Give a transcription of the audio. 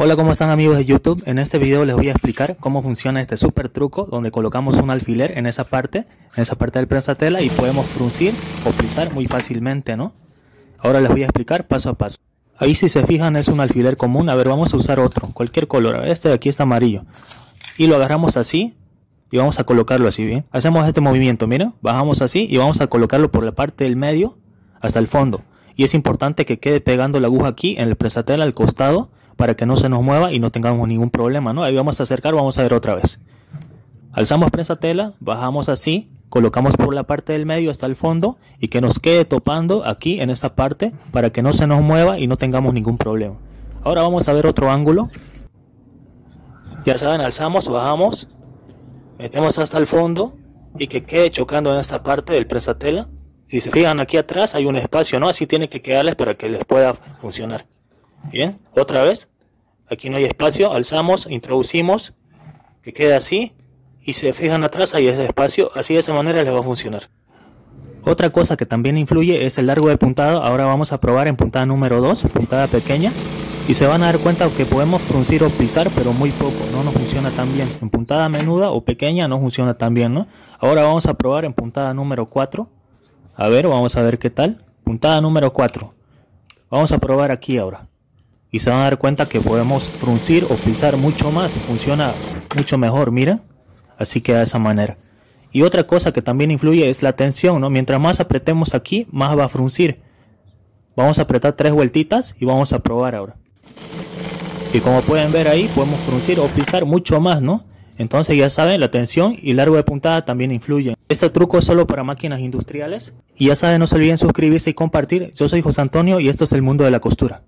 Hola, ¿cómo están amigos de YouTube? En este video les voy a explicar cómo funciona este super truco donde colocamos un alfiler en esa parte, en esa parte del prensatela y podemos fruncir o pisar muy fácilmente, ¿no? Ahora les voy a explicar paso a paso. Ahí si se fijan es un alfiler común, a ver vamos a usar otro, cualquier color, este de aquí está amarillo. Y lo agarramos así y vamos a colocarlo así, ¿bien? Hacemos este movimiento, miren, bajamos así y vamos a colocarlo por la parte del medio hasta el fondo. Y es importante que quede pegando la aguja aquí en el prensatela al costado para que no se nos mueva y no tengamos ningún problema, ¿no? Ahí vamos a acercar, vamos a ver otra vez. Alzamos prensa tela, bajamos así, colocamos por la parte del medio hasta el fondo y que nos quede topando aquí en esta parte para que no se nos mueva y no tengamos ningún problema. Ahora vamos a ver otro ángulo. Ya saben, alzamos, bajamos, metemos hasta el fondo y que quede chocando en esta parte del tela. Si se fijan aquí atrás hay un espacio, ¿no? Así tiene que quedarles para que les pueda funcionar. Bien, otra vez. Aquí no hay espacio. Alzamos, introducimos. Que quede así. Y se fijan atrás, hay ese espacio. Así de esa manera les va a funcionar. Otra cosa que también influye es el largo de puntada. Ahora vamos a probar en puntada número 2, puntada pequeña. Y se van a dar cuenta que podemos fruncir o pisar, pero muy poco. No nos funciona tan bien. En puntada menuda o pequeña no funciona tan bien, ¿no? Ahora vamos a probar en puntada número 4. A ver, vamos a ver qué tal. Puntada número 4. Vamos a probar aquí ahora y se van a dar cuenta que podemos fruncir o pisar mucho más funciona mucho mejor, mira, así que de esa manera. Y otra cosa que también influye es la tensión, ¿no? Mientras más apretemos aquí, más va a fruncir. Vamos a apretar tres vueltitas y vamos a probar ahora. Y como pueden ver ahí, podemos fruncir o pisar mucho más, ¿no? Entonces ya saben, la tensión y largo de puntada también influyen. Este truco es solo para máquinas industriales. Y ya saben, no se olviden suscribirse y compartir. Yo soy José Antonio y esto es el mundo de la costura.